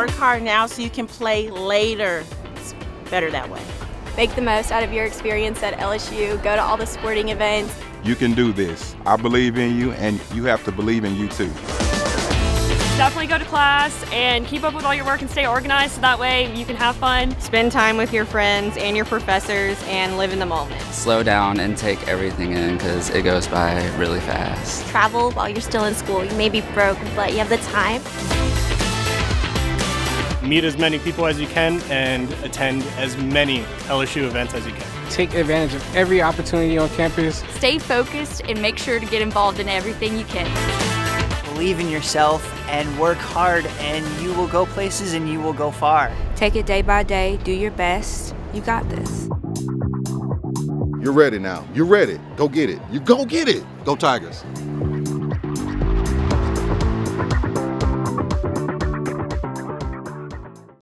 Work hard now so you can play later. It's better that way. Make the most out of your experience at LSU. Go to all the sporting events. You can do this. I believe in you, and you have to believe in you too. Definitely go to class and keep up with all your work and stay organized so that way you can have fun. Spend time with your friends and your professors and live in the moment. Slow down and take everything in because it goes by really fast. Travel while you're still in school. You may be broke, but you have the time. Meet as many people as you can and attend as many LSU events as you can. Take advantage of every opportunity on campus. Stay focused and make sure to get involved in everything you can. Believe in yourself and work hard, and you will go places and you will go far. Take it day by day, do your best. You got this. You're ready now. You're ready. Go get it. You go get it. Go Tigers.